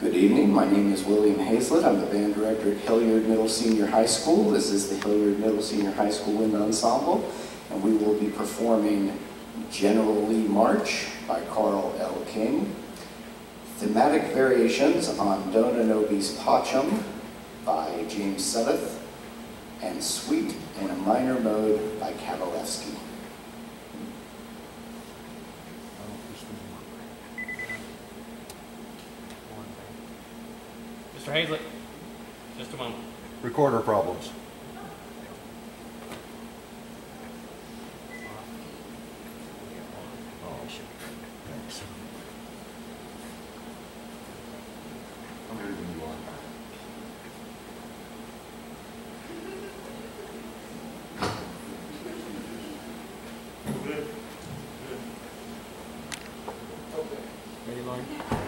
Good evening, my name is William Hazlett. I'm the band director at Hilliard Middle Senior High School. This is the Hilliard Middle Senior High School Wind Ensemble, and we will be performing General Lee March by Karl L. King, thematic variations on Dona Nobis Pacem by James Seventh, and Suite in a minor mode by Kabalevsky. Mr. Hazlett, just a moment. Recorder problems. Oh, thanks. I'm ready when you are. Ready, Lauren?